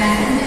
Gracias.